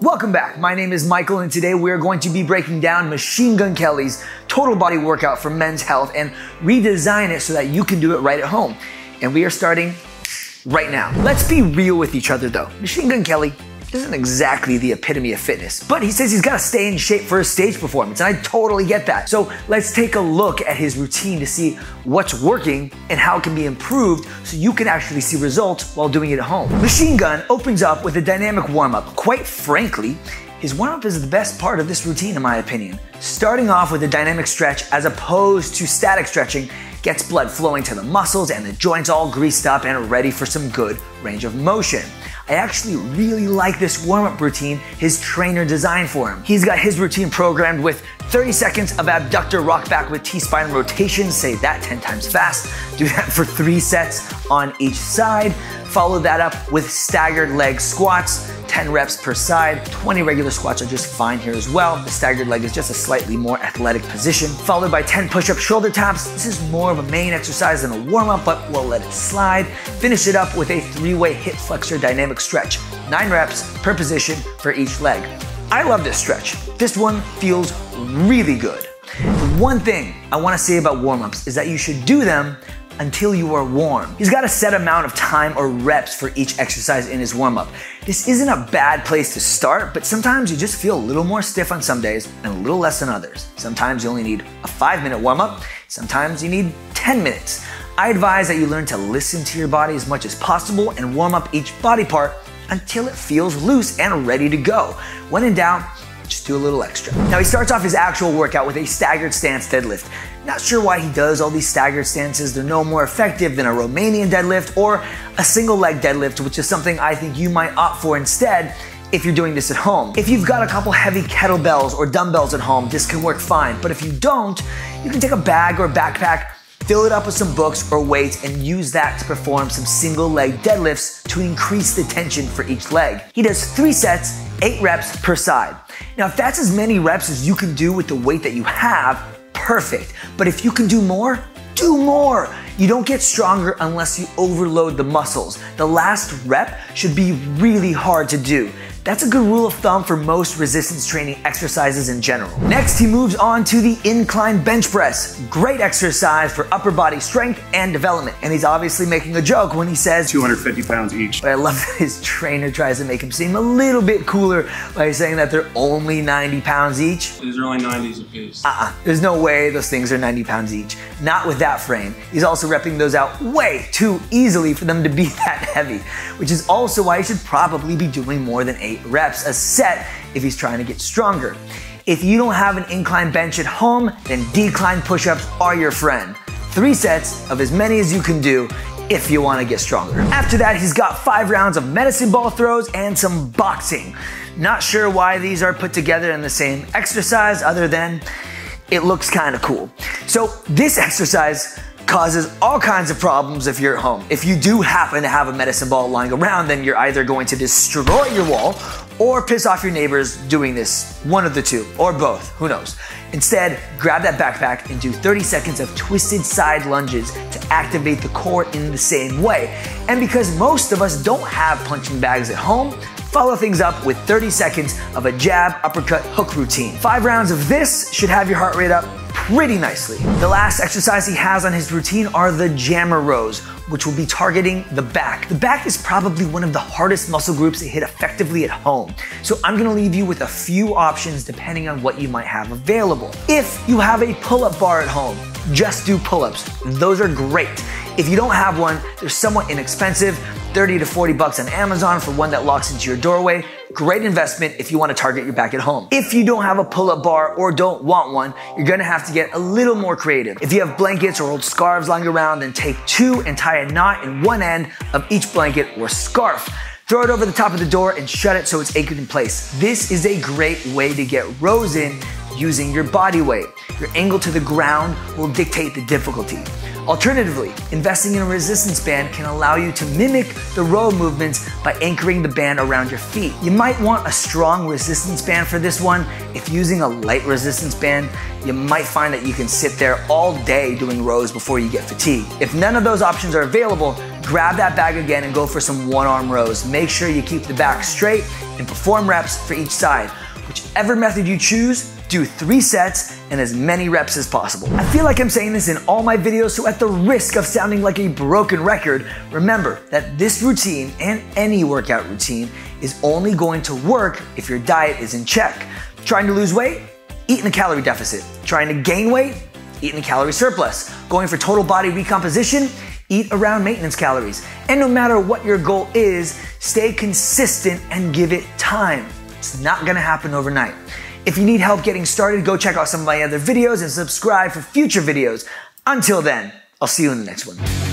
Welcome back. My name is Michael, and today we are going to be breaking down Machine Gun Kelly's total body workout for men's health and redesign it so that you can do it right at home. And we are starting right now. Let's be real with each other though. Machine Gun Kelly isn't exactly the epitome of fitness, but he says he's got to stay in shape for a stage performance, and I totally get that. So let's take a look at his routine to see what's working and how it can be improved so you can actually see results while doing it at home. Machine Gun opens up with a dynamic warm up. Quite frankly, his warm up is the best part of this routine, in my opinion. Starting off with a dynamic stretch as opposed to static stretching gets blood flowing to the muscles and the joints all greased up and ready for some good range of motion. I actually really like this warm up routine his trainer designed for him. He's got his routine programmed with 30 seconds of adductor rock back with T spine rotation. Say that 10 times fast. Do that for three sets on each side. Follow that up with staggered leg squats, 10 reps per side. 20 regular squats are just fine here as well. The staggered leg is just a slightly more athletic position. Followed by 10 push-up shoulder taps. This is more of a main exercise than a warm-up, but we'll let it slide. Finish it up with a three-way hip flexor dynamic stretch. Nine reps per position for each leg. I love this stretch. This one feels really good. One thing I wanna say about warm-ups is that you should do them until you are warm. He's got a set amount of time or reps for each exercise in his warm up. This isn't a bad place to start, but sometimes you just feel a little more stiff on some days and a little less on others. Sometimes you only need a five minute warm up, sometimes you need 10 minutes. I advise that you learn to listen to your body as much as possible and warm up each body part until it feels loose and ready to go. When in doubt, just do a little extra. Now he starts off his actual workout with a staggered stance deadlift. Not sure why he does all these staggered stances. They're no more effective than a Romanian deadlift or a single leg deadlift, which is something I think you might opt for instead if you're doing this at home. If you've got a couple heavy kettlebells or dumbbells at home, this can work fine. But if you don't, you can take a bag or a backpack, fill it up with some books or weights, and use that to perform some single leg deadlifts to increase the tension for each leg. He does three sets, eight reps per side. Now, if that's as many reps as you can do with the weight that you have, perfect. But if you can do more, do more. You don't get stronger unless you overload the muscles. The last rep should be really hard to do. That's a good rule of thumb for most resistance training exercises in general. Next, he moves on to the incline bench press. Great exercise for upper body strength and development. And he's obviously making a joke when he says 250 pounds each. But I love that his trainer tries to make him seem a little bit cooler by saying that they're only 90 pounds each. These are only 90s a piece. Uh-uh. There's no way those things are 90 pounds each. Not with that frame. He's also repping those out way too easily for them to be that heavy, which is also why he should probably be doing more than eight reps a set if he's trying to get stronger. If you don't have an incline bench at home, then decline push-ups are your friend. Three sets of as many as you can do if you want to get stronger. After that, he's got five rounds of medicine ball throws and some boxing. Not sure why these are put together in the same exercise other than it looks kind of cool. So this exercise causes all kinds of problems if you're at home. If you do happen to have a medicine ball lying around, then you're either going to destroy your wall or piss off your neighbors doing this. One of the two, or both, who knows. Instead, grab that backpack and do 30 seconds of twisted side lunges to activate the core in the same way. And because most of us don't have punching bags at home, follow things up with 30 seconds of a jab, uppercut, hook routine. Five rounds of this should have your heart rate up pretty nicely. The last exercise he has on his routine are the jammer rows, which will be targeting the back. The back is probably one of the hardest muscle groups to hit effectively at home. So I'm gonna leave you with a few options depending on what you might have available. If you have a pull-up bar at home, just do pull-ups. Those are great. If you don't have one, they're somewhat inexpensive, 30 to 40 bucks on Amazon for one that locks into your doorway. Great investment if you want to target your back at home. If you don't have a pull-up bar or don't want one, you're gonna have to get a little more creative. If you have blankets or old scarves lying around, then take two and tie a knot in one end of each blanket or scarf. Throw it over the top of the door and shut it so it's anchored in place. This is a great way to get rows in using your body weight. Your angle to the ground will dictate the difficulty. Alternatively, investing in a resistance band can allow you to mimic the row movements by anchoring the band around your feet. You might want a strong resistance band for this one. If using a light resistance band, you might find that you can sit there all day doing rows before you get fatigued. If none of those options are available, grab that bag again and go for some one arm rows. Make sure you keep the back straight and perform reps for each side. Whichever method you choose, do three sets and as many reps as possible. I feel like I'm saying this in all my videos, so at the risk of sounding like a broken record, remember that this routine and any workout routine is only going to work if your diet is in check. Trying to lose weight? Eat in a calorie deficit. Trying to gain weight? Eat in a calorie surplus. Going for total body recomposition? Eat around maintenance calories. And no matter what your goal is, stay consistent and give it time. It's not gonna happen overnight. If you need help getting started, go check out some of my other videos and subscribe for future videos. Until then, I'll see you in the next one.